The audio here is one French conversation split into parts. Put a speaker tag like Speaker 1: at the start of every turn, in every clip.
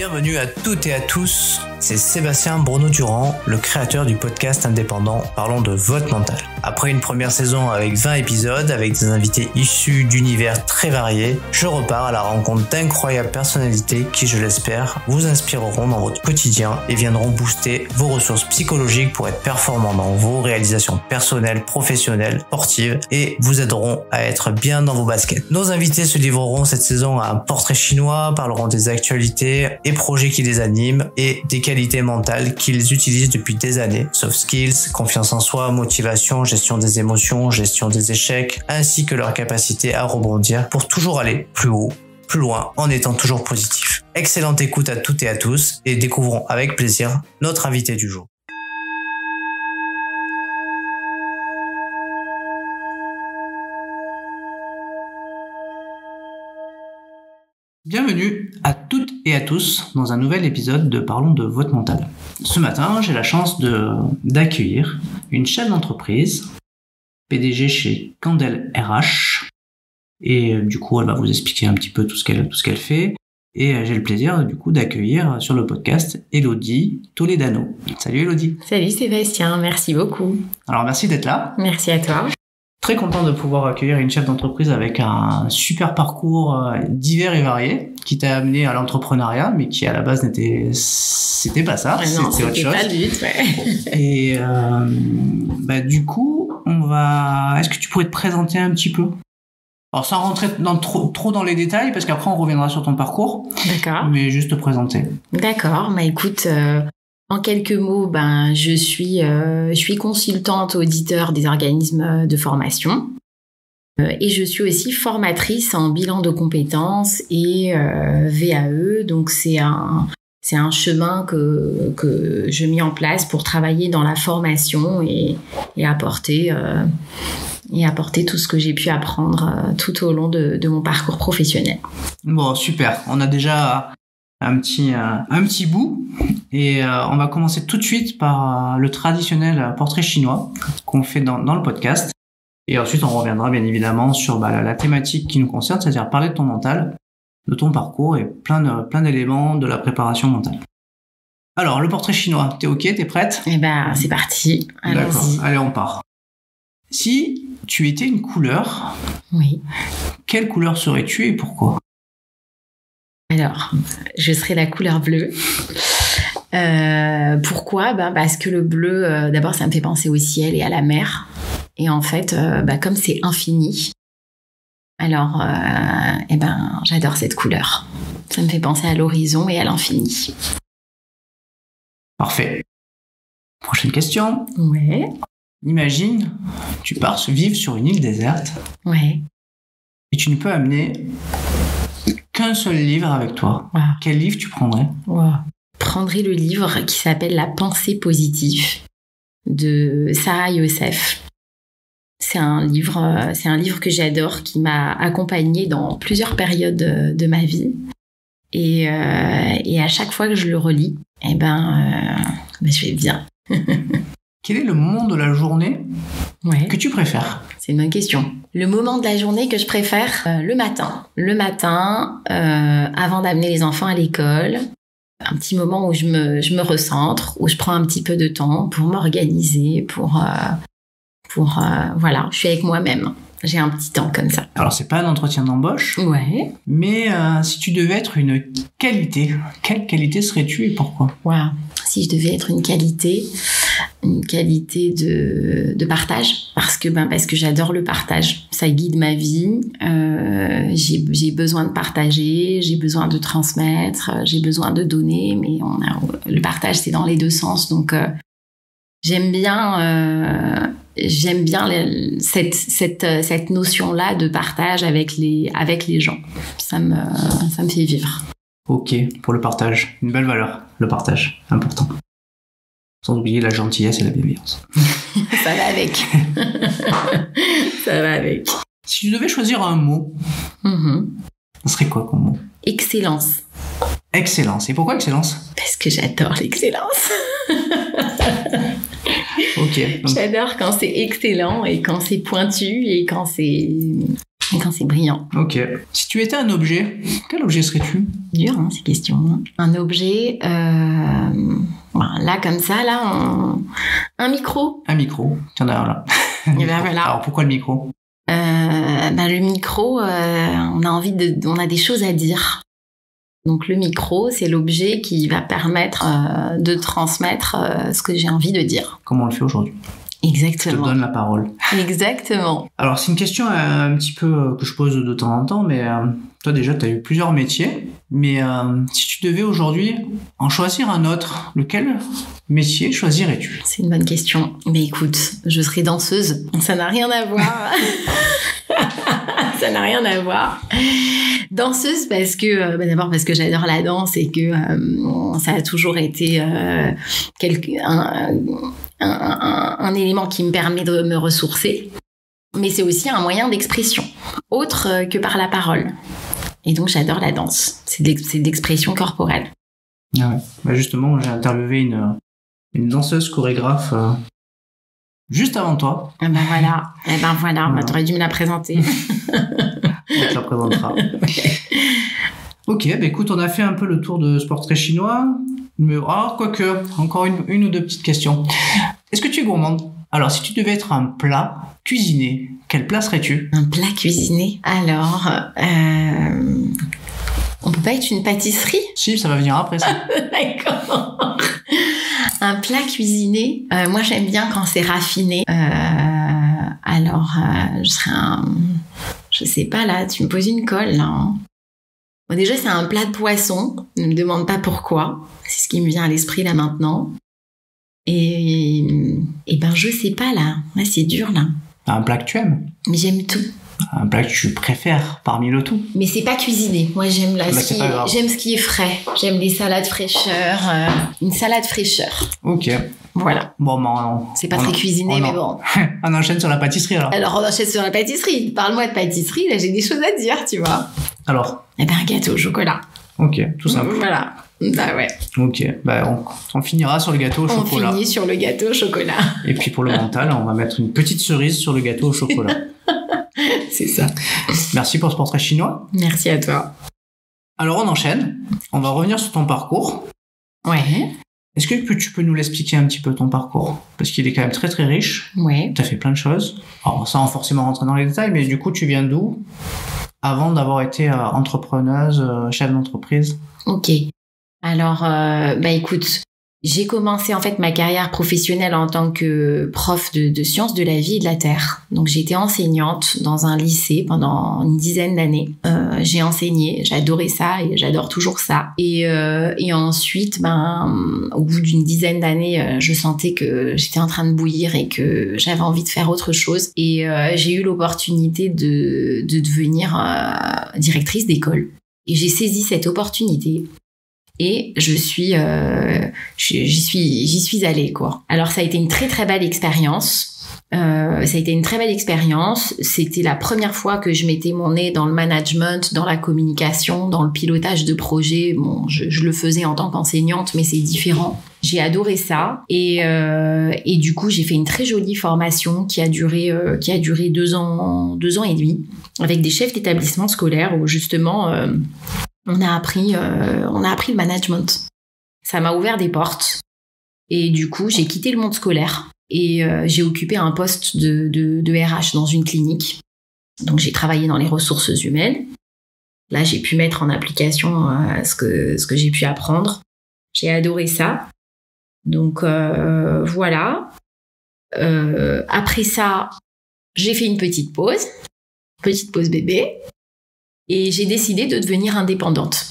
Speaker 1: Bienvenue à toutes et à tous, c'est Sébastien Bruno-Durand, le créateur du podcast indépendant Parlons de votre mental. Après une première saison avec 20 épisodes, avec des invités issus d'univers très variés, je repars à la rencontre d'incroyables personnalités qui, je l'espère, vous inspireront dans votre quotidien et viendront booster vos ressources psychologiques pour être performants dans vos réalisations personnelles, professionnelles, sportives et vous aideront à être bien dans vos baskets. Nos invités se livreront cette saison à un portrait chinois, parleront des actualités et projets qui les animent et des qualités mentales qu'ils utilisent depuis des années. Soft skills, confiance en soi, motivation, gestion des émotions, gestion des échecs, ainsi que leur capacité à rebondir pour toujours aller plus haut, plus loin, en étant toujours positif. Excellente écoute à toutes et à tous et découvrons avec plaisir notre invité du jour. Bienvenue à toutes et à tous dans un nouvel épisode de Parlons de votre mental. Ce matin, j'ai la chance de d'accueillir une chef d'entreprise, PDG chez Candel RH, et euh, du coup, elle va vous expliquer un petit peu tout ce qu'elle tout ce qu'elle fait. Et euh, j'ai le plaisir du coup d'accueillir sur le podcast Elodie Toledano. Salut Elodie.
Speaker 2: Salut Sébastien, merci beaucoup.
Speaker 1: Alors merci d'être là.
Speaker 2: Merci à toi.
Speaker 1: Très content de pouvoir accueillir une chef d'entreprise avec un super parcours euh, divers et varié qui t'a amené à l'entrepreneuriat, mais qui à la base n'était c'était pas ça, c'était autre chose.
Speaker 2: pas but, ouais.
Speaker 1: Et euh, bah, du coup, on va. Est-ce que tu pourrais te présenter un petit peu? Alors sans rentrer dans trop, trop dans les détails, parce qu'après on reviendra sur ton parcours,
Speaker 2: D'accord.
Speaker 1: mais juste te présenter.
Speaker 2: D'accord. Bah écoute, euh, en quelques mots, ben je suis euh, je suis consultante auditeur des organismes de formation. Euh, Et je suis aussi formatrice en bilan de compétences et euh, VAE. Donc c'est un un chemin que que je mets en place pour travailler dans la formation et et apporter et apporter tout ce que j'ai pu apprendre tout au long de, de mon parcours professionnel.
Speaker 1: Bon, super. On a déjà un petit, euh, un petit bout. Et euh, on va commencer tout de suite par euh, le traditionnel portrait chinois qu'on fait dans, dans le podcast. Et ensuite, on reviendra bien évidemment sur bah, la, thématique qui nous concerne, c'est-à-dire parler de ton mental, de ton parcours et plein de- plein d'éléments de la préparation mentale. Alors, le portrait chinois, t'es ok, t'es prête?
Speaker 2: Eh ben c'est parti.
Speaker 1: D'accord, allez, on part. Si tu étais une couleur,
Speaker 2: Oui.
Speaker 1: quelle couleur serais-tu et pourquoi?
Speaker 2: Alors, je serai la couleur bleue. Euh, pourquoi? Ben Parce que le bleu, euh, d'abord, ça me fait penser au ciel et à la mer. Et en fait, euh, ben, comme c'est infini, alors, eh ben, j'adore cette couleur. Ça me fait penser à l'horizon et à l'infini.
Speaker 1: Parfait. Prochaine question.
Speaker 2: Ouais,
Speaker 1: Imagine, tu pars vivre sur une île déserte
Speaker 2: ouais.
Speaker 1: et tu ne peux amener qu'un seul livre avec toi.
Speaker 2: Wow.
Speaker 1: Quel livre tu prendrais?
Speaker 2: Wow. Prendrai le livre qui s'appelle La pensée positive de Sarah Youssef. C'est un livre, euh, c'est un livre que j'adore, qui m'a accompagnée dans plusieurs périodes euh, de ma vie. Et, euh, et à chaque fois que je le relis, eh ben, euh, ben, je vais bien.
Speaker 1: Quel est le moment de la journée
Speaker 2: Ouais.
Speaker 1: que tu préfères?
Speaker 2: C'est une bonne question. Le moment de la journée que je préfère, euh, le matin. Le matin, euh, avant d'amener les enfants à l'école. Un petit moment où je me, je me recentre, où je prends un petit peu de temps pour m'organiser, pour... euh, pour voilà, je suis avec moi-même. J'ai un petit temps comme ça.
Speaker 1: Alors c'est pas un entretien d'embauche,
Speaker 2: Ouais.
Speaker 1: mais si tu devais être une qualité, quelle qualité serais-tu et pourquoi?
Speaker 2: Wow. Si je devais être une qualité, une qualité de, de partage, parce que ben parce que j'adore le partage, ça guide ma vie. Euh, j'ai besoin de partager, j'ai besoin de transmettre, j'ai besoin de donner, mais on le partage c'est dans les deux sens, donc euh, j'aime bien euh, j'aime bien cette cette euh, cette notion là de partage avec les avec les gens. Ça me ça me fait vivre.
Speaker 1: Ok, pour le partage. Une belle valeur, le partage, important. Sans oublier la gentillesse et la bienveillance.
Speaker 2: Ça va avec. ça va avec.
Speaker 1: Si tu devais choisir un mot,
Speaker 2: Mhm.
Speaker 1: ça serait quoi comme mot?
Speaker 2: Excellence.
Speaker 1: Excellence. Et pourquoi excellence?
Speaker 2: Parce que j'adore l'excellence.
Speaker 1: Ok. donc
Speaker 2: J'adore quand c'est excellent et quand c'est pointu et quand c'est Et quand c'est brillant.
Speaker 1: Ok. Si tu étais un objet, quel objet serais-tu?
Speaker 2: Dur, hein, ces questions. hein. Un objet, euh, ben, là, comme ça, là, on- un micro.
Speaker 1: Un micro. Tiens, d'ailleurs là.
Speaker 2: Et ben voilà.
Speaker 1: Alors pourquoi le micro?
Speaker 2: Euh, ben, le micro, euh, on a envie de, on a des choses à dire. Donc le micro, c'est l'objet qui va permettre euh, de transmettre ce que j'ai envie de dire.
Speaker 1: Comme on le fait aujourd'hui? Je te
Speaker 2: Exactement.
Speaker 1: donne la parole.
Speaker 2: Exactement.
Speaker 1: Alors c'est une question euh, un petit peu euh, que je pose de temps en temps, mais euh, toi déjà tu as eu plusieurs métiers, mais si tu devais aujourd'hui en choisir un autre, lequel métier choisirais-tu?
Speaker 2: C'est une bonne question. Mais écoute, je serai danseuse. Ça n'a rien à voir. ça n'a rien à voir. Danseuse parce que euh, bah, d'abord parce que j'adore la danse et que euh, ça a toujours été euh, quelque, un, un- un- un élément qui me permet de me ressourcer. Mais c'est aussi un moyen d'expression, autre que par la parole. Et donc j'adore la danse. C'est de l'expression corporelle.
Speaker 1: Ah ouais. Bah, justement, j'ai interviewé une, une danseuse chorégraphe euh, juste avant toi.
Speaker 2: Ah ben voilà, eh ben voilà, bah,
Speaker 1: Voilà.
Speaker 2: t'aurais dû me la présenter.
Speaker 1: On te la présentera. ok, bah écoute, on a fait un peu le tour de ce portrait chinois. Mais ah, quoique, encore une, une ou deux petites questions. Est-ce que tu es gourmande? Alors, si tu devais être un plat cuisiné, quel plat serais-tu?
Speaker 2: Un plat cuisiné? Alors, euh, on peut pas être une pâtisserie?
Speaker 1: Si, ça va venir après ça.
Speaker 2: D'accord. Un plat cuisiné? euh, moi, j'aime bien quand c'est raffiné. Euh, alors, euh, je serais un. Je sais pas là. Tu me poses une colle là. hein. Bon, déjà, c'est un plat de poisson. Ne me demande pas pourquoi. C'est ce qui me vient à l'esprit là maintenant. Et, et ben, je sais pas là. Là, c'est dur là.
Speaker 1: Un plat que tu aimes?
Speaker 2: Mais j'aime tout.
Speaker 1: Un plat que tu préfères parmi le tout
Speaker 2: Mais c'est pas cuisiné. Moi, j'aime la,
Speaker 1: Bah,
Speaker 2: ce qui- j'aime ce qui est frais. J'aime les salades fraîcheur. euh, une salade fraîcheur.
Speaker 1: Ok.
Speaker 2: Voilà.
Speaker 1: Bon, ben, on,
Speaker 2: C'est pas
Speaker 1: on
Speaker 2: très cuisiné,
Speaker 1: on
Speaker 2: mais bon.
Speaker 1: on enchaîne sur la pâtisserie alors.
Speaker 2: Alors, on enchaîne sur la pâtisserie. Parle-moi de pâtisserie. Là, j'ai des choses à dire, tu vois.
Speaker 1: Alors,
Speaker 2: Eh ben, un gâteau au chocolat.
Speaker 1: ok, tout simple.
Speaker 2: Voilà. Bah ouais.
Speaker 1: Ok, bah, on, on finira sur le gâteau au
Speaker 2: On
Speaker 1: chocolat.
Speaker 2: finit sur le gâteau au chocolat.
Speaker 1: Et puis pour le mental, on va mettre une petite cerise sur le gâteau au chocolat.
Speaker 2: C'est ça.
Speaker 1: Merci pour ce portrait chinois.
Speaker 2: Merci à toi.
Speaker 1: Alors on enchaîne. On va revenir sur ton parcours.
Speaker 2: Ouais.
Speaker 1: Est-ce que tu- peux nous l'expliquer un petit peu ton parcours? Parce qu'il est quand même très très riche.
Speaker 2: Ouais.
Speaker 1: Tu as fait plein de choses. Alors sans forcément rentrer dans les détails, mais du coup tu viens d'où? Avant d'avoir été euh, entrepreneuse, euh, chef d'entreprise?
Speaker 2: Ok. Alors, euh, bah écoute, j'ai commencé en fait ma carrière professionnelle en tant que prof de, de sciences de la vie et de la terre. Donc j'étais enseignante dans un lycée pendant une dizaine d'années. Euh, j'ai enseigné, j'adorais ça et j'adore toujours ça. Et, euh, et ensuite, ben, au bout d'une dizaine d'années, euh, je sentais que j'étais en train de bouillir et que j'avais envie de faire autre chose. Et euh, j'ai eu l'opportunité de, de devenir euh, directrice d'école. Et j'ai saisi cette opportunité et je suis, euh, j'y suis, j'y suis allée quoi. Alors ça a été une très très belle expérience. Euh, ça a été une très belle expérience. C'était la première fois que je mettais mon nez dans le management, dans la communication, dans le pilotage de projets. Bon, je, le faisais en tant qu'enseignante, mais c'est différent. J'ai adoré ça et, euh, et du coup j'ai fait une très jolie formation qui a duré qui a duré deux ans deux ans et demi avec des chefs d'établissement scolaire où justement on a appris euh, on a appris le management. Ça m'a ouvert des portes et du coup j'ai quitté le monde scolaire et euh, j'ai occupé un poste de, RH dans une clinique. Donc j'ai travaillé dans les ressources humaines. Là j'ai pu mettre en application euh, ce que j'ai pu apprendre. J'ai adoré ça. Donc voilà. Après ça, j'ai fait une petite pause, petite pause bébé, et j'ai décidé de devenir indépendante.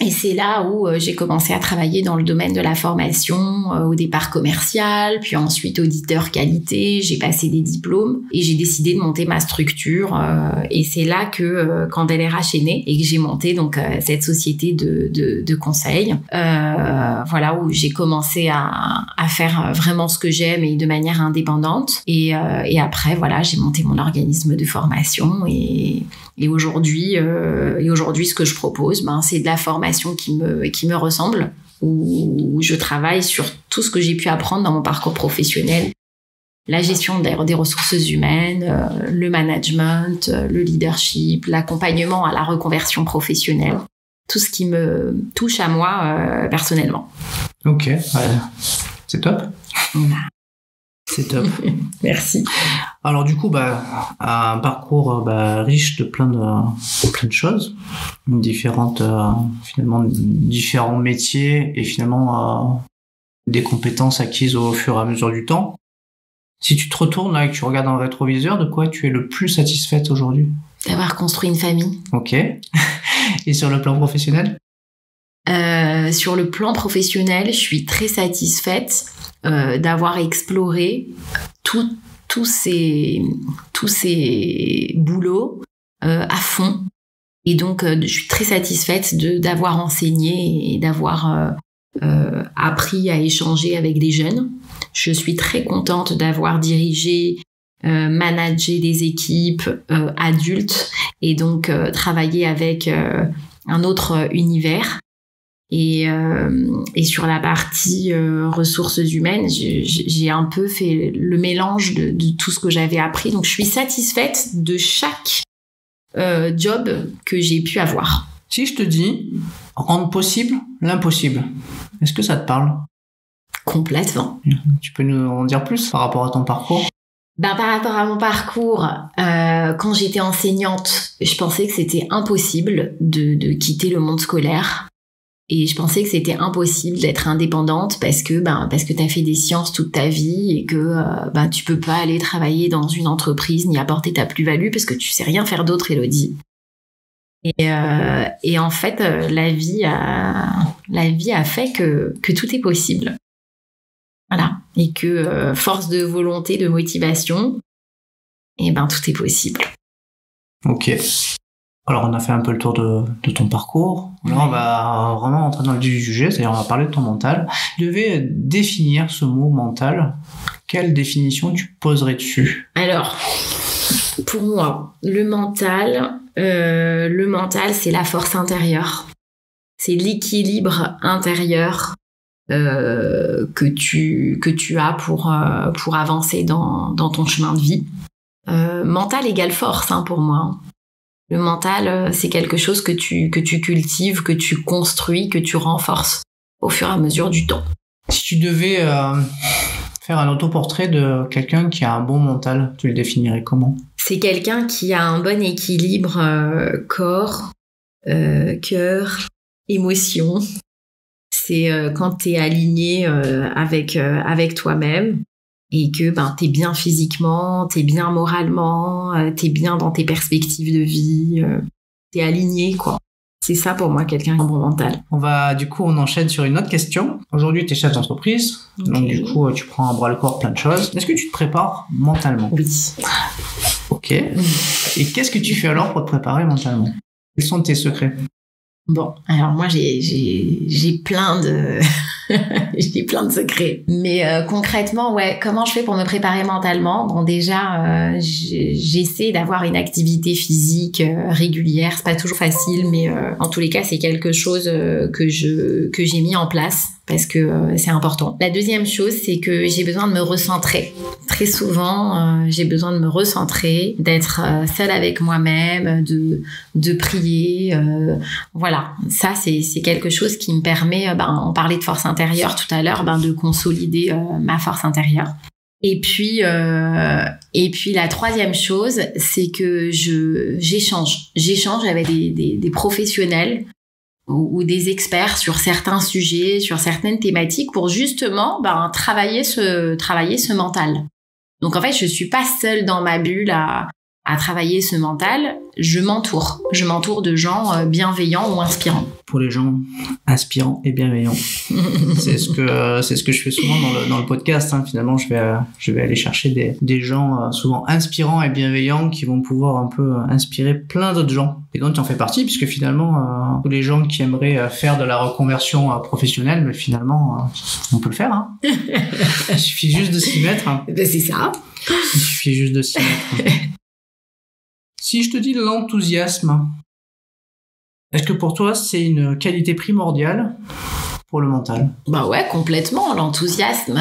Speaker 2: Et c'est là où euh, j'ai commencé à travailler dans le domaine de la formation, euh, au départ commercial, puis ensuite auditeur qualité. J'ai passé des diplômes et j'ai décidé de monter ma structure. euh, et c'est là que euh, Candel RH est né et que j'ai monté donc cette société de, de, conseil. Voilà où j'ai commencé à, à faire vraiment ce que j'aime et de manière indépendante. Et, et après voilà j'ai monté mon organisme de formation et et aujourd'hui, euh, et aujourd'hui, ce que je propose, ben, c'est de la formation qui me, qui me ressemble, où je travaille sur tout ce que j'ai pu apprendre dans mon parcours professionnel. La gestion des, ressources humaines, euh, le management, euh, le leadership, l'accompagnement à la reconversion professionnelle, tout ce qui me touche à moi personnellement.
Speaker 1: Ok, c'est top. C'est top.
Speaker 2: Merci.
Speaker 1: Alors du coup, bah, un parcours bah, riche de plein de plein de choses, différentes finalement différents métiers et finalement des compétences acquises au fur et à mesure du temps. Si tu te retournes là et que tu regardes dans le rétroviseur, de quoi tu es le plus satisfaite aujourd'hui?
Speaker 2: D'avoir construit une famille.
Speaker 1: Ok. et sur le plan professionnel?
Speaker 2: Euh, Sur le plan professionnel, je suis très satisfaite euh, d'avoir exploré tous ces, tous ces boulots euh, à fond. Et donc, je suis très satisfaite d'avoir enseigné et d'avoir appris à échanger avec des jeunes je suis très contente d'avoir dirigé, euh, managé des équipes euh, adultes et donc euh, travaillé avec euh, un autre univers. Et, et, sur la partie ressources humaines, j'ai un peu fait le mélange de, de tout ce que j'avais appris. Donc je suis satisfaite de chaque job que j'ai pu avoir.
Speaker 1: Si je te dis rendre possible l'impossible, est-ce que ça te parle?
Speaker 2: Complètement.
Speaker 1: Tu peux nous en dire plus par rapport à ton parcours?
Speaker 2: Ben, par rapport à mon parcours, euh, quand j'étais enseignante, je pensais que c'était impossible de, de, quitter le monde scolaire. Et je pensais que c'était impossible d'être indépendante parce que ben parce que t'as fait des sciences toute ta vie et que euh, ben tu peux pas aller travailler dans une entreprise ni apporter ta plus-value parce que tu sais rien faire d'autre, Elodie. Et, euh, et en fait, euh, la vie a la vie a fait que que tout est possible. Voilà. Et que euh, force de volonté, de motivation, et eh ben tout est possible.
Speaker 1: Ok. Alors on a fait un peu le tour de, ton parcours. Là on va vraiment entrer dans le du sujet, c'est-à-dire on va parler de ton mental. Tu devais définir ce mot mental. Quelle définition tu poserais dessus?
Speaker 2: Alors, pour moi, le mental, euh, le mental, c'est la force intérieure. C'est l'équilibre intérieur euh, que tu que tu as pour euh, pour avancer dans ton chemin de vie. Mental égale force hein, pour moi. Le mental, c'est quelque chose que tu que tu cultives, que tu construis, que tu renforces au fur et à mesure du temps.
Speaker 1: Si tu devais faire un autoportrait de quelqu'un qui a un bon mental, tu le définirais comment?
Speaker 2: C'est quelqu'un qui a un bon équilibre corps, cœur, émotion, c'est euh, quand tu es aligné euh, avec, euh, avec toi-même et que ben, tu es bien physiquement, tu es bien moralement, tu es bien dans tes perspectives de vie, tu es aligné, quoi. C'est ça pour moi, quelqu'un bon mental.
Speaker 1: On va, du coup, on enchaîne sur une autre question. Aujourd'hui, tu es chef d'entreprise, donc du coup, tu prends à bras le corps plein de choses. Est-ce que tu te prépares mentalement?
Speaker 2: Oui.
Speaker 1: Ok. Et qu'est-ce que tu fais alors pour te préparer mentalement? Quels sont tes secrets?
Speaker 2: Bon, alors moi j'ai j'ai plein de j'ai plein de secrets. Mais euh, concrètement, ouais, comment je fais pour me préparer mentalement? Bon, déjà, euh, j'essaie d'avoir une activité physique euh, régulière. C'est pas toujours facile, mais en tous les cas, c'est quelque chose que je que j'ai mis en place parce que euh, c'est important. La deuxième chose, c'est que j'ai besoin de me recentrer. Très souvent, euh, j'ai besoin de me recentrer, d'être euh, seule avec moi-même, de, de prier. voilà, ça, c'est quelque chose qui me permet, ben, on parlait de force intérieure tout à l'heure, ben, de consolider ma force intérieure. Et puis, et puis la troisième chose, c'est que je j'échange, j'échange avec des professionnels ou, des experts sur certains sujets, sur certaines thématiques pour justement ben, travailler ce travailler ce mental. Donc en fait, je suis pas seule dans ma bulle à, à travailler ce mental, je m'entoure. Je m'entoure de gens euh, bienveillants ou inspirants.
Speaker 1: Pour les gens inspirants et bienveillants. c'est ce que c'est ce que je fais souvent dans le, dans le podcast. Hein. Finalement, je vais euh, je vais aller chercher des, des gens euh, souvent inspirants et bienveillants qui vont pouvoir un peu inspirer plein d'autres gens. Et donc tu en fais partie puisque finalement tous les gens qui aimeraient faire de la reconversion professionnelle, mais finalement on peut le faire. Hein. Il suffit juste de s'y mettre. Hein.
Speaker 2: Ben, c'est ça.
Speaker 1: Il suffit juste de s'y mettre. Si je te dis l'enthousiasme, est-ce que pour toi c'est une qualité primordiale pour le mental?
Speaker 2: Bah ouais, complètement. L'enthousiasme,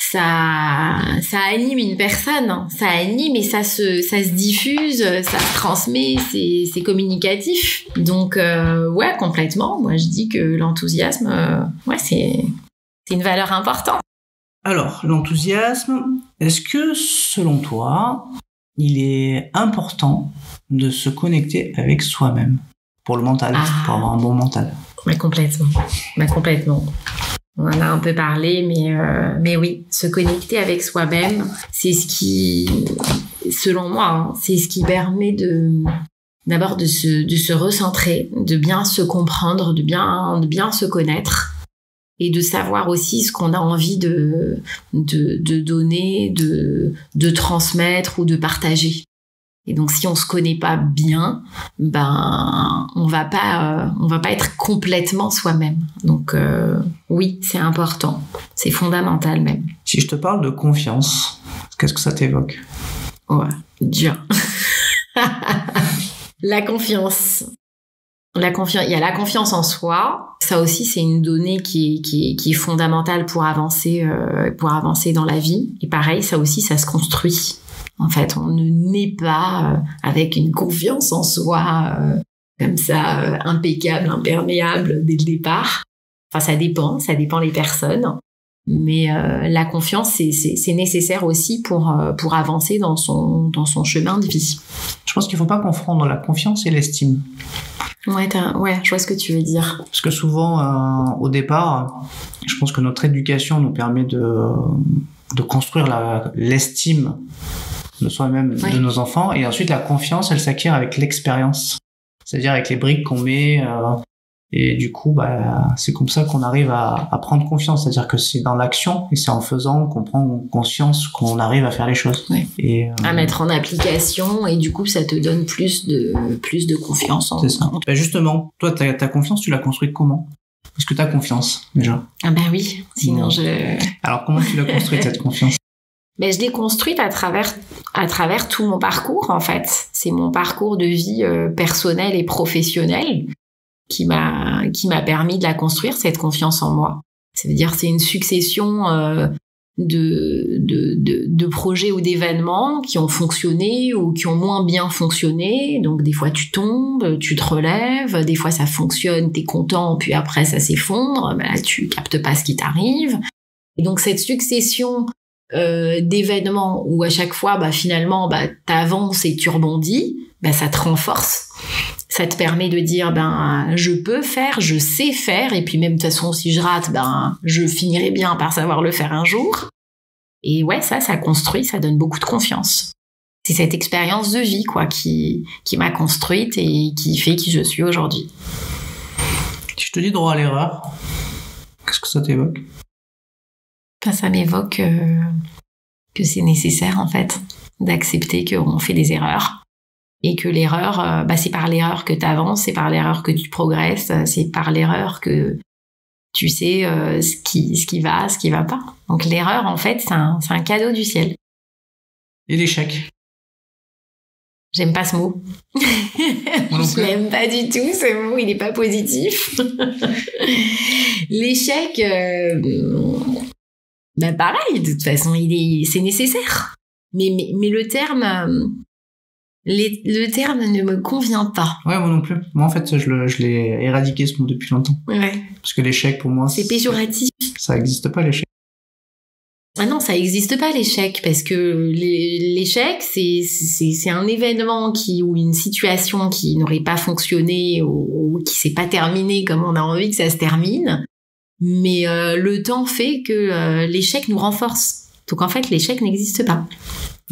Speaker 2: ça, ça anime une personne, hein. ça anime et ça se, ça se diffuse, ça transmet, c'est, c'est communicatif. Donc euh, ouais, complètement. Moi, je dis que l'enthousiasme, euh, ouais, c'est, c'est une valeur importante.
Speaker 1: Alors, l'enthousiasme, est-ce que selon toi, il est important de se connecter avec soi-même pour le mental,
Speaker 2: Ah.
Speaker 1: pour avoir un bon mental
Speaker 2: Mais complètement, mais complètement. On en a un peu parlé, mais, euh, mais oui, se connecter avec soi-même, c'est ce qui, selon moi, hein, c'est ce qui permet de d'abord de se, de se recentrer, de bien se comprendre, de bien, de bien se connaître et de savoir aussi ce qu'on a envie de, de, de donner, de, de transmettre ou de partager. Et donc, si on se connaît pas bien, ben, on va pas, euh, on va pas être complètement soi-même. Donc, euh, oui, c'est important, c'est fondamental même.
Speaker 1: Si je te parle de confiance, qu'est-ce que ça t'évoque?
Speaker 2: Ouais, dur. la confiance. Il y a la confiance en soi. Ça aussi, c'est une donnée qui est, fondamentale pour avancer, euh, pour avancer dans la vie. Et pareil, ça aussi, ça se construit. En fait, on ne naît pas euh, avec une confiance en soi euh, comme ça, impeccable, imperméable dès le départ. Enfin, ça dépend, ça dépend les personnes. Mais euh, la confiance, c'est- nécessaire aussi pour, euh, pour avancer dans son, dans son chemin de vie.
Speaker 1: Je pense qu'il faut pas confondre la confiance et l'estime.
Speaker 2: Ouais, ouais, je vois ce que tu veux dire.
Speaker 1: Parce que souvent, euh, au départ, je pense que notre éducation nous permet de, de construire l'estime de soi-même,
Speaker 2: Ouais.
Speaker 1: de nos enfants, et ensuite la confiance, elle s'acquiert avec l'expérience, c'est-à-dire avec les briques qu'on met. euh, et du coup, bah, c'est comme ça qu'on arrive à, à prendre confiance, c'est-à-dire que c'est dans l'action et c'est en faisant qu'on prend conscience qu'on arrive à faire les choses.
Speaker 2: Ouais.
Speaker 1: Et, euh,
Speaker 2: À mettre en application et du coup, ça te donne plus de, plus de confiance en
Speaker 1: c'est ça.
Speaker 2: en-
Speaker 1: Bah, justement, toi, ta, ta confiance, tu l'as construite comment? Est-ce que tu as confiance déjà?
Speaker 2: Ah ben oui, sinon
Speaker 1: Non.
Speaker 2: je...
Speaker 1: Alors comment tu l'as construite cette confiance?
Speaker 2: Ben, je l'ai construite à travers, à travers tout mon parcours, en fait. C'est mon parcours de vie euh, personnel et professionnel qui m'a, qui m'a permis de la construire, cette confiance en moi. Ça veut dire c'est une succession euh, de, de, de, projets ou d'événements qui ont fonctionné ou qui ont moins bien fonctionné. Donc des fois tu tombes, tu te relèves, des fois ça fonctionne, t'es content, puis après ça s'effondre, ben là tu captes pas ce qui t'arrive. Et donc cette succession euh, d'événements où à chaque fois, bah, finalement, bah, t'avances et tu rebondis, bah, ça te renforce. Ça te permet de dire, ben, je peux faire, je sais faire, et puis même de toute façon, si je rate, ben, je finirai bien par savoir le faire un jour. Et ouais, ça, ça construit, ça donne beaucoup de confiance. C'est cette expérience de vie, quoi, qui, qui m'a construite et qui fait qui je suis aujourd'hui.
Speaker 1: Si je te dis droit à l'erreur, qu'est-ce que ça t'évoque?
Speaker 2: Enfin, ça m'évoque euh, que c'est nécessaire, en fait, d'accepter qu'on fait des erreurs. Et que l'erreur, euh, bah, c'est par l'erreur que tu avances, c'est par l'erreur que tu progresses, euh, c'est par l'erreur que tu sais euh, ce, qui, ce qui va, ce qui va pas. Donc l'erreur, en fait, c'est un, un cadeau du ciel.
Speaker 1: Et l'échec?
Speaker 2: J'aime pas ce mot. Je l'aime pas du tout, ce mot, il est pas positif. L'échec, euh, bah pareil, de toute façon, il est, c'est nécessaire. Mais, mais, mais le terme, les- le terme ne me convient pas.
Speaker 1: Ouais, moi non plus. Moi, en fait, je, le- je l'ai éradiqué ce mot depuis longtemps.
Speaker 2: Ouais.
Speaker 1: Parce que l'échec, pour moi,
Speaker 2: C'est péjoratif.
Speaker 1: Ça n'existe pas, l'échec.
Speaker 2: Ah non, ça n'existe pas l'échec parce que l'é- l'échec c'est c'est c'est un événement qui ou une situation qui n'aurait pas fonctionné ou, ou qui s'est pas terminé comme on a envie que ça se termine. Mais euh, le temps fait que euh, l'échec nous renforce. Donc en fait l'échec n'existe pas.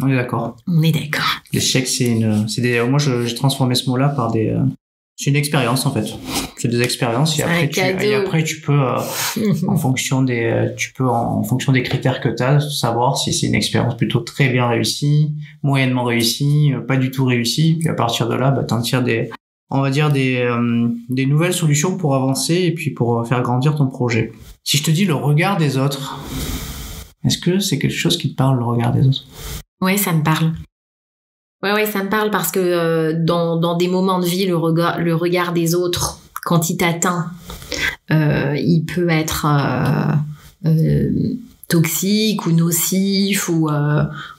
Speaker 1: On est d'accord.
Speaker 2: On est d'accord.
Speaker 1: L'échec, c'est une. c'est Des... Moi, j'ai transformé ce mot-là par des. euh, C'est une expérience, en fait. C'est des expériences et après, tu... et après, tu peux, euh, en fonction des, tu peux, en en fonction des critères que tu as, savoir si c'est une expérience plutôt très bien réussie, moyennement réussie, euh, pas du tout réussie. Puis à partir de là, bah, t'en tires des, on va dire des, euh, des nouvelles solutions pour avancer et puis pour euh, faire grandir ton projet. Si je te dis le regard des autres, est-ce que c'est quelque chose qui te parle, le regard des autres?
Speaker 2: Ouais, ça me parle. Ouais, ouais, ça me parle parce que euh, dans, dans des moments de vie, le regard, le regard des autres, quand il t'atteint, euh, il peut être, euh, toxique ou nocif ou,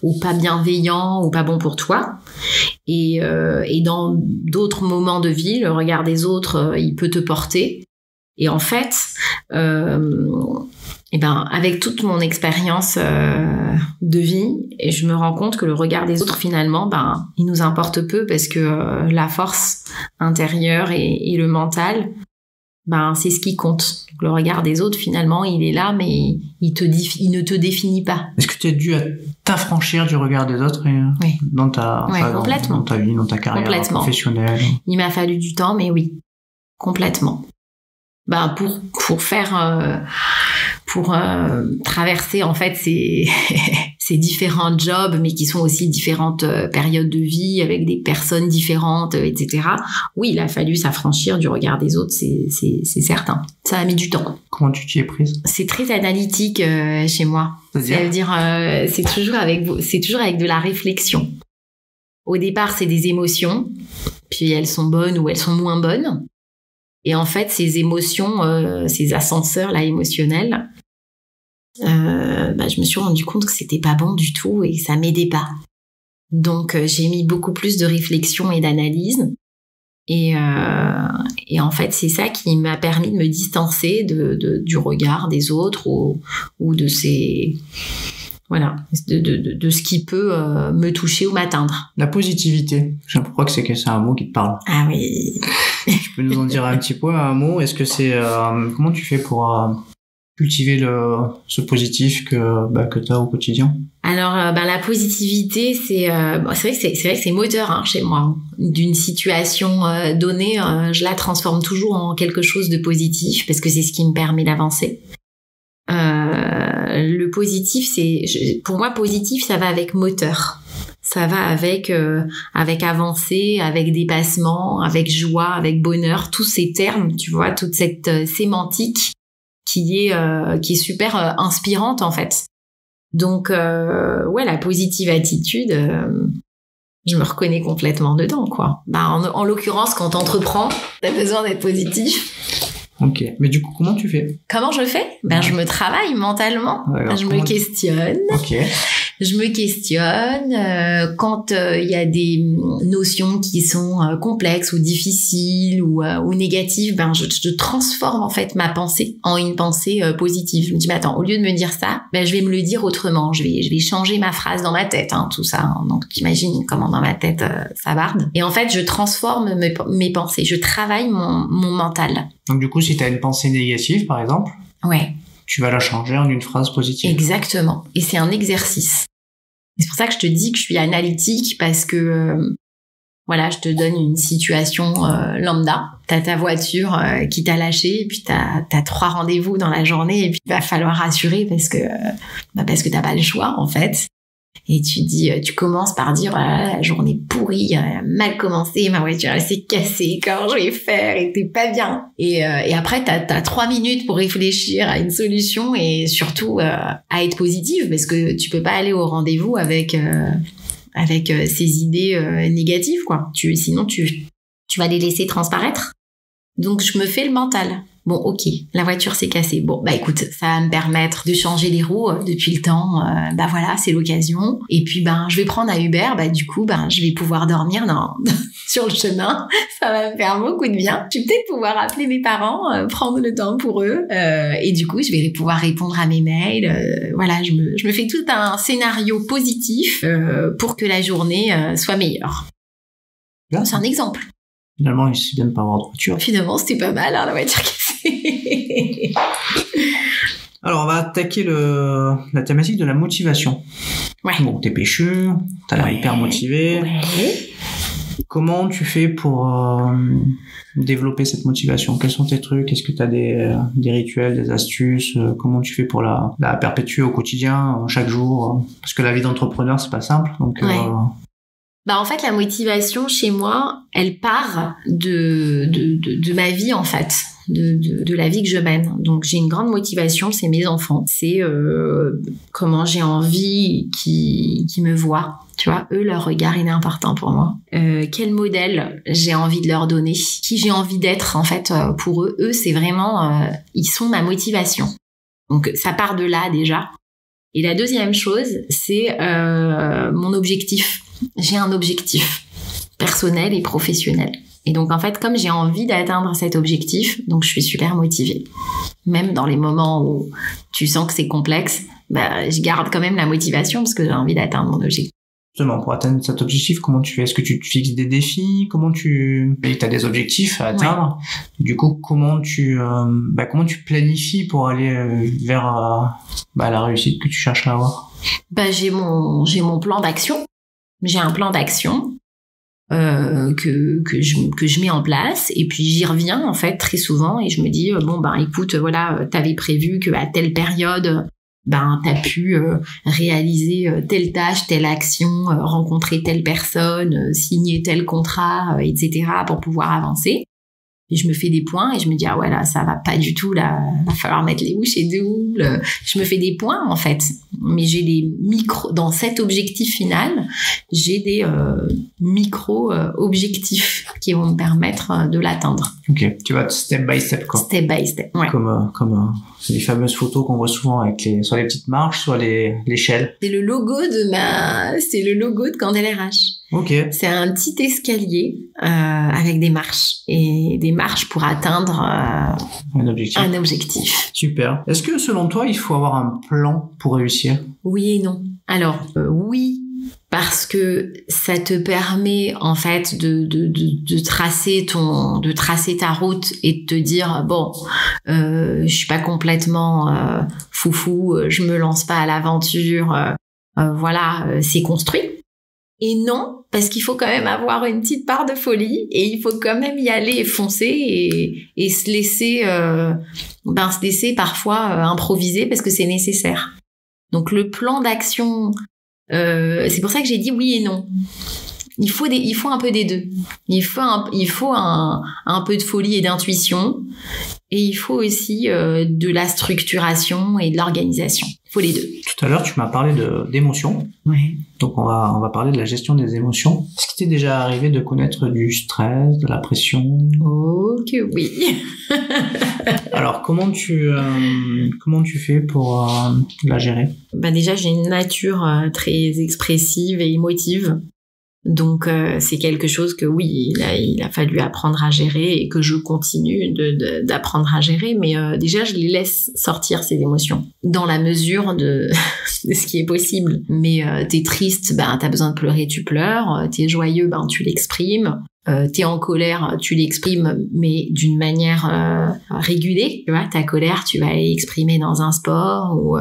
Speaker 2: ou pas bienveillant ou pas bon pour toi. Et, et dans d'autres moments de vie, le regard des autres, il peut te porter. Et en fait, et ben, avec toute mon expérience de vie, et je me rends compte que le regard des autres, finalement, ben, il nous importe peu parce que la force intérieure et, et le mental, ben c'est ce qui compte. Le regard des autres, finalement, il est là, mais il, te il ne te définit pas.
Speaker 1: Est-ce que tu as dû t'affranchir du regard des autres
Speaker 2: oui.
Speaker 1: dans, ta,
Speaker 2: complètement.
Speaker 1: Dans, ta vie, dans ta carrière professionnelle?
Speaker 2: Il m'a fallu du temps, mais oui, complètement. Ben pour, pour faire... Euh, pour euh, traverser en fait ces, ces différents jobs, mais qui sont aussi différentes euh, périodes de vie avec des personnes différentes, etc. Oui, il a fallu s'affranchir du regard des autres, c'est certain. Ça a mis du temps.
Speaker 1: Comment tu t'y es prise?
Speaker 2: C'est très analytique chez moi. C'est-à-dire, c'est toujours avec c'est toujours avec de la réflexion. Au départ, c'est des émotions, puis elles sont bonnes ou elles sont moins bonnes. Et en fait, ces émotions, ces ascenseurs là émotionnels, euh, bah, je me suis rendu compte que c'était pas bon du tout et que ça m'aidait pas. Donc euh, j'ai mis beaucoup plus de réflexion et d'analyse. Et, euh, et, en fait, c'est ça qui m'a permis de me distancer de, de, du regard des autres ou, ou de ces voilà, de, de, de, ce qui peut euh, me toucher ou m'atteindre.
Speaker 1: La positivité, je crois que c'est un mot qui te parle.
Speaker 2: Ah oui.
Speaker 1: Tu peux nous en dire un petit peu un mot Est-ce que c'est euh, comment tu fais pour cultiver le, ce positif que, bah, que tu as au quotidien?
Speaker 2: Alors, euh, bah, la positivité, c'est euh, c'est vrai que c'est, c'est vrai que c'est moteur hein, chez moi. D'une situation euh, donnée, je la transforme toujours en quelque chose de positif parce que c'est ce qui me permet d'avancer. le positif, c'est pour moi positif, ça va avec moteur. Ça va avec avec avancée, avec dépassement, avec joie, avec bonheur, tous ces termes, tu vois, toute cette sémantique qui est euh, qui est super euh, inspirante en fait. Donc euh, ouais, la positive attitude, je me reconnais complètement dedans quoi. Bah en, en l'occurrence, quand t'entreprends, t'as besoin d'être positif.
Speaker 1: Ok, mais du coup, comment tu fais?
Speaker 2: Comment je fais? Ben, je me travaille mentalement. je me questionne. Je me questionne euh, quand euh, il y a des notions qui sont euh, complexes ou difficiles ou, ou négatives, ben je, je, transforme en fait ma pensée en une pensée positive. Je me dis mais attends, au lieu de me dire ça, ben je vais me le dire autrement. Je vais je vais changer ma phrase dans ma tête, hein, tout ça. Hein. Donc imagine comment dans ma tête ça barde. Et en fait, je transforme mes, mes pensées. Je travaille mon, mon mental.
Speaker 1: Donc du coup, si tu as une pensée négative, par exemple.
Speaker 2: Ouais
Speaker 1: tu vas la changer en une phrase positive.
Speaker 2: Exactement. Et c'est un exercice. C'est pour ça que je te dis que je suis analytique parce que euh, voilà, je te donne une situation euh, lambda. T'as ta voiture euh, qui t'a lâché, et puis t'as as trois rendez-vous dans la journée, et puis il va falloir rassurer parce que bah parce que t'as pas le choix en fait. Et tu dis, euh, tu commences par dire, ah, la journée pourrie, mal commencé, ma voiture elle s'est cassée, comment je vais faire, et t'es pas bien. Et, euh, après, t'as as trois minutes pour réfléchir à une solution et surtout euh, à être positive parce que tu peux pas aller au rendez-vous avec avec ces idées négatives, quoi. Tu, sinon, tu tu vas les laisser transparaître. Donc, je me fais le mental. Bon, ok, la voiture s'est cassée. Bon, bah écoute, ça va me permettre de changer les roues euh, depuis le temps. Euh, bah voilà, c'est l'occasion. Et puis, ben, je vais prendre à Uber. Bah du coup, ben, je vais pouvoir dormir dans, sur le chemin. Ça va me faire beaucoup de bien. Je vais peut-être pouvoir appeler mes parents, euh, prendre le temps pour eux. et du coup, je vais pouvoir répondre à mes mails. voilà, je me, je me fais tout un scénario positif pour que la journée soit meilleure. C'est un exemple.
Speaker 1: Finalement, il suffit de ne pas avoir de voiture.
Speaker 2: Finalement, c'était pas mal, hein, la voiture
Speaker 1: Alors, on va attaquer le, la thématique de la motivation.
Speaker 2: Ouais.
Speaker 1: Bon, t'es péchu, t'as l'air hyper motivé.
Speaker 2: Ouais.
Speaker 1: Comment tu fais pour euh, développer cette motivation? Quels sont tes trucs? Est-ce que tu as des, des, rituels, des astuces? Comment tu fais pour la, la perpétuer au quotidien, chaque jour? Parce que la vie d'entrepreneur, c'est pas simple. Donc,
Speaker 2: ouais. euh, bah en fait la motivation chez moi, elle part de de, de, de ma vie en fait. De, la vie que je mène. Donc j'ai une grande motivation, c'est mes enfants. C'est euh, comment j'ai envie qu'ils qui me voient. Tu vois, eux, leur regard, il est important pour moi. Euh, quel modèle j'ai envie de leur donner? Qui j'ai envie d'être, en fait, euh, pour eux? Eux, c'est vraiment... Ils sont ma motivation. Donc ça part de là déjà. Et la deuxième chose, c'est mon objectif. J'ai un objectif personnel et professionnel. Et donc en fait, comme j'ai envie d'atteindre cet objectif, donc je suis super motivée. Même dans les moments où tu sens que c'est complexe, bah, je garde quand même la motivation parce que j'ai envie d'atteindre mon objectif.
Speaker 1: Justement, pour atteindre cet objectif, comment tu fais? Est-ce que tu te fixes des défis? Comment tu as des objectifs à atteindre? Du coup, comment tu euh, bah, comment tu planifies pour aller euh, vers euh, bah, la réussite que tu cherches à avoir?
Speaker 2: Bah, j'ai mon j'ai mon plan d'action. J'ai un plan d'action euh, que que je que je mets en place et puis j'y reviens en fait très souvent et je me dis bon ben écoute voilà t'avais prévu que à telle période ben t'as pu euh, réaliser euh, telle tâche, telle action, euh, rencontrer telle personne, signer tel contrat, etc. pour pouvoir avancer. Et je me fais des points et je me dis ah ouais là ça va pas du tout là va falloir mettre les bouches et double je me fais des points en fait mais j'ai des micro dans cet objectif final j'ai des micro objectifs qui vont me permettre de l'atteindre
Speaker 1: ok tu vas step by step quoi
Speaker 2: step by step ouais.
Speaker 1: comme comme c'est les fameuses photos qu'on voit souvent avec les, soit les petites marches, soit les, l'échelle.
Speaker 2: C'est le logo de ma, c'est le logo de Candel RH.
Speaker 1: Ok.
Speaker 2: C'est un petit escalier euh, avec des marches et des marches pour atteindre euh,
Speaker 1: un objectif.
Speaker 2: Un objectif.
Speaker 1: Super. Est-ce que selon toi, il faut avoir un plan pour réussir?
Speaker 2: Oui et non. Alors euh, oui parce que ça te permet en fait de, de, de, tracer ton de tracer ta route et de te dire bon euh, je suis pas complètement euh, foufou je me lance pas à l'aventure euh, euh, voilà c'est construit et non parce qu'il faut quand même avoir une petite part de folie et il faut quand même y aller et foncer et, et se laisser ben se laisser parfois improviser parce que c'est nécessaire donc le plan d'action euh, c'est pour ça que j'ai dit oui et non. Il faut, des, il faut un peu des deux. Il faut un, il faut un, un peu de folie et d'intuition. Et il faut aussi euh, de la structuration et de l'organisation. Faut les deux.
Speaker 1: Tout à l'heure, tu m'as parlé d'émotions.
Speaker 2: Ouais.
Speaker 1: Donc on va, on va parler de la gestion des émotions. Est-ce qu'il t'est déjà arrivé de connaître du stress, de la pression?
Speaker 2: Oh que oui.
Speaker 1: Alors comment tu, euh, comment tu fais pour euh, la gérer?
Speaker 2: Bah Déjà, j'ai une nature euh, très expressive et émotive. Donc euh, c'est quelque chose que oui, il a, fallu apprendre à gérer et que je continue d'apprendre à gérer. Mais euh, déjà, je les laisse sortir ces émotions dans la mesure de, ce qui est possible. Mais euh, t'es triste, ben t'as besoin de pleurer, tu pleures. T'es joyeux, ben tu l'exprimes. T'es en colère, tu l'exprimes, mais d'une manière régulée. Tu vois, ta colère, tu vas l'exprimer dans un sport ou,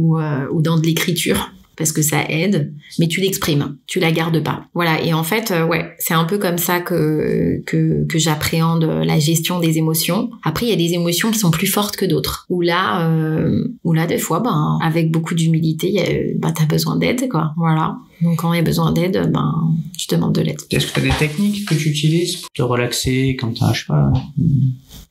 Speaker 2: ou dans de l'écriture parce que ça aide, mais tu l'exprimes, tu la gardes pas. Voilà. Et en fait, euh, ouais, c'est un peu comme ça que que, j'appréhende la gestion des émotions. Après, il y a des émotions qui sont plus fortes que d'autres. Où là, euh, où là, des fois, ben, avec beaucoup d'humilité, ben, t'as besoin d'aide, quoi. Voilà. Donc quand il y a besoin d'aide, ben, tu demandes de l'aide.
Speaker 1: Est-ce que tu as des techniques que tu utilises pour te relaxer quand tu as, je sais pas,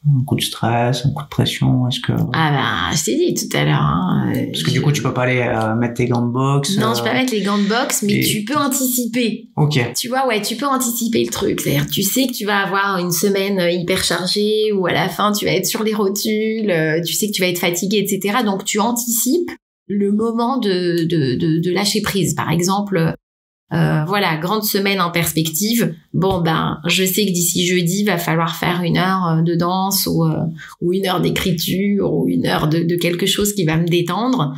Speaker 1: un coup de stress, un coup de pression? Est-ce que
Speaker 2: ah ben je t'ai dit tout à l'heure. Hein,
Speaker 1: Parce que du coup tu peux pas aller euh, mettre tes gants de boxe.
Speaker 2: Non, je peux pas mettre les gants de boxe, mais tu peux anticiper.
Speaker 1: Ok.
Speaker 2: Tu vois, ouais, tu peux anticiper le truc. C'est-à-dire, tu sais que tu vas avoir une semaine euh, hyper chargée ou à la fin tu vas être sur les rotules, euh, tu sais que tu vas être fatigué, etc. Donc tu anticipes le moment de, de, de, de lâcher prise. Par exemple, euh, voilà, grande semaine en perspective. Bon ben, je sais que d'ici jeudi, va falloir faire une heure euh, de danse ou, euh, ou une heure d'écriture ou une heure de, quelque chose qui va me détendre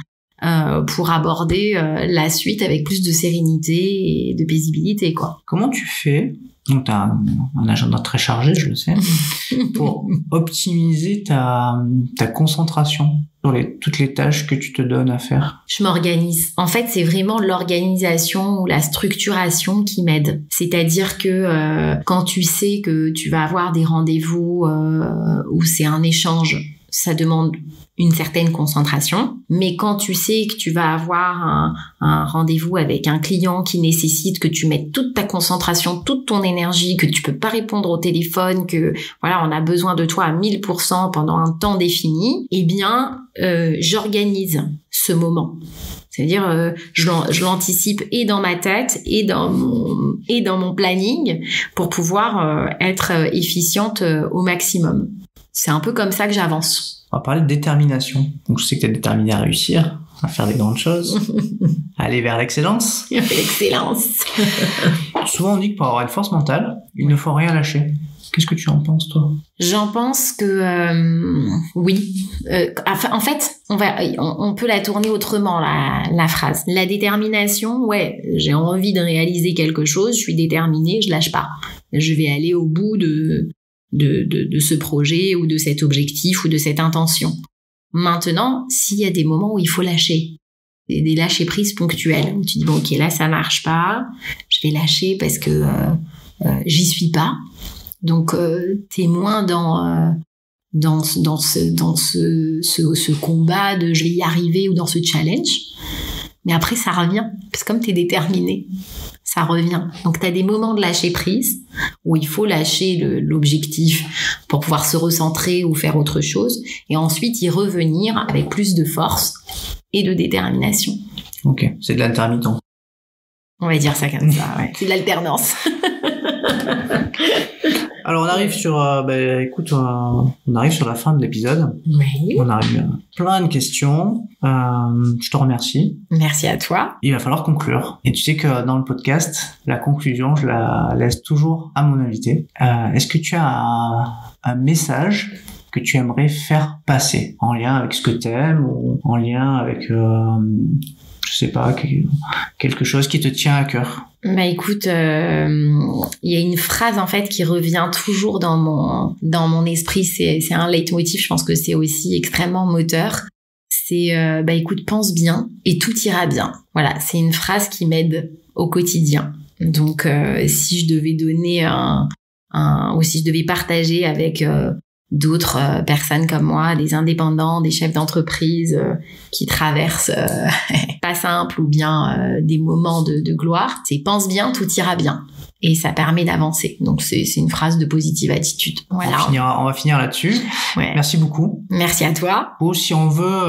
Speaker 2: pour aborder la suite avec plus de sérénité et de paisibilité, quoi.
Speaker 1: Comment tu fais donc tu as un, agenda très chargé, je le sais, pour optimiser ta, ta concentration sur les, toutes les tâches que tu te donnes à faire
Speaker 2: Je m'organise. En fait, c'est vraiment l'organisation ou la structuration qui m'aide. C'est-à-dire que euh, quand tu sais que tu vas avoir des rendez-vous euh, où c'est un échange, ça demande une certaine concentration. Mais quand tu sais que tu vas avoir un, rendez-vous avec un client qui nécessite que tu mettes toute ta concentration, toute ton énergie, que tu peux pas répondre au téléphone, que voilà, on a besoin de toi à 1000% pendant un temps défini, eh bien, euh, j'organise ce moment. C'est-à-dire, euh, je l'anticipe et dans ma tête et dans mon, et dans mon planning pour pouvoir euh, être efficiente au maximum. C'est un peu comme ça que j'avance.
Speaker 1: On va parler de détermination. Donc je sais que tu es déterminé à réussir. à faire des grandes choses, à aller vers l'excellence.
Speaker 2: L'excellence.
Speaker 1: Souvent on dit que pour avoir une force mentale, il ne faut rien lâcher. Qu'est-ce que tu en penses, toi?
Speaker 2: J'en pense que euh, oui. Euh, en fait, on va, on, peut la tourner autrement la, la phrase. La détermination, ouais, j'ai envie de réaliser quelque chose, je suis déterminée, je lâche pas. Je vais aller au bout de de, de, ce projet ou de cet objectif ou de cette intention. Maintenant, s'il y a des moments où il faut lâcher, des, lâcher prises ponctuelles, où tu dis bon ok là ça marche pas, je vais lâcher parce que euh, euh j'y suis pas. Donc euh, t'es moins dans dans dans ce dans ce combat de je vais y arriver ou dans ce challenge. Mais après ça revient parce que comme t'es déterminé, ça revient. Donc tu as des moments de lâcher prise où il faut lâcher l'objectif pour pouvoir se recentrer ou faire autre chose et ensuite y revenir avec plus de force et de détermination.
Speaker 1: Ok, c'est de l'intermittent.
Speaker 2: On va dire ça comme ça, ouais. C'est de l'alternance.
Speaker 1: Alors on arrive sur, euh, bah, écoute, euh, on arrive sur la fin de l'épisode.
Speaker 2: Oui.
Speaker 1: On arrive à plein de questions. Euh, je te remercie.
Speaker 2: Merci à toi.
Speaker 1: Il va falloir conclure. Et tu sais que dans le podcast, la conclusion, je la laisse toujours à mon invité. Euh, Est-ce que tu as un, un message que tu aimerais faire passer en lien avec ce que tu aimes ou en lien avec, euh, je sais pas, quelque chose qui te tient à cœur?
Speaker 2: Bah écoute, euh, il y a une phrase en fait qui revient toujours dans mon dans mon esprit. C'est un leitmotiv. Je pense que c'est aussi extrêmement moteur. C'est euh, bah écoute, pense bien et tout ira bien. Voilà, c'est une phrase qui m'aide au quotidien. Donc euh, si je devais donner un, un ou si je devais partager avec euh, d'autres euh, personnes comme moi, des indépendants, des chefs d'entreprise euh, qui traversent euh, pas simple ou bien des moments de, de gloire, c'est pense bien, tout ira bien. Et ça permet d'avancer. Donc c'est une phrase de positive attitude. Voilà.
Speaker 1: On, finira, on va finir là-dessus.
Speaker 2: Ouais.
Speaker 1: Merci beaucoup.
Speaker 2: Merci à toi.
Speaker 1: Ou si on veut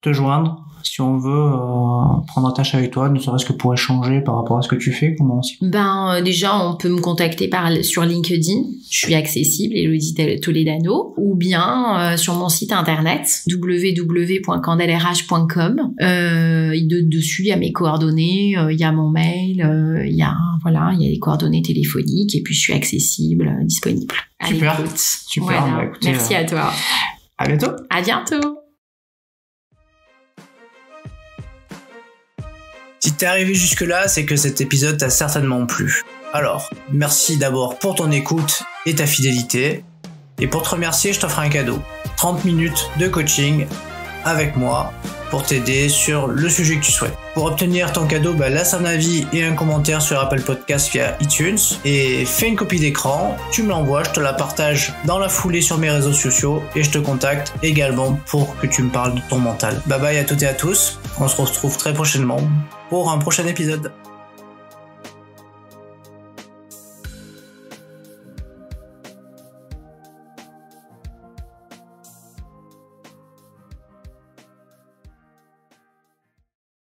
Speaker 1: te joindre, si on veut euh, prendre attache avec toi, ne serait-ce que pour échanger par rapport à ce que tu fais, comment on
Speaker 2: Ben euh, déjà, on peut me contacter par sur LinkedIn. Je suis accessible, Elodie Toledano, ou bien euh, sur mon site internet www.candelrh.com. Euh, de, dessus, il y a mes coordonnées, il y a mon mail, il y a voilà, il y a les coordonnées téléphoniques, et puis je suis accessible, disponible.
Speaker 1: Super, super.
Speaker 2: Voilà.
Speaker 1: Bah, écoutez,
Speaker 2: Merci à toi.
Speaker 1: À bientôt.
Speaker 2: À bientôt.
Speaker 1: Si t'es arrivé jusque-là, c'est que cet épisode t'a certainement plu. Alors, merci d'abord pour ton écoute et ta fidélité. Et pour te remercier, je t'offre un cadeau. 30 minutes de coaching avec moi pour t'aider sur le sujet que tu souhaites. Pour obtenir ton cadeau, bah, laisse un avis et un commentaire sur Apple Podcast via iTunes et fais une copie d'écran, tu me l'envoies, je te la partage dans la foulée sur mes réseaux sociaux et je te contacte également pour que tu me parles de ton mental. Bye bye à toutes et à tous, on se retrouve très prochainement pour un prochain épisode.